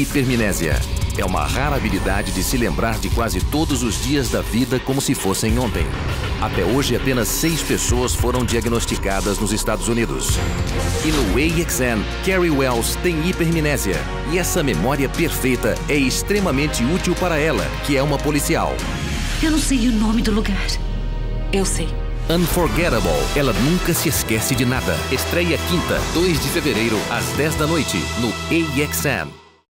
hipermnésia. É uma rara habilidade de se lembrar de quase todos os dias da vida como se fossem ontem. Até hoje, apenas seis pessoas foram diagnosticadas nos Estados Unidos. E no AXN, Carrie Wells tem hipermnésia. E essa memória perfeita é extremamente útil para ela, que é uma policial. Eu não sei o nome do lugar. Eu sei. Unforgettable. Ela nunca se esquece de nada. Estreia quinta, 2 de fevereiro, às 10 da noite, no AXN.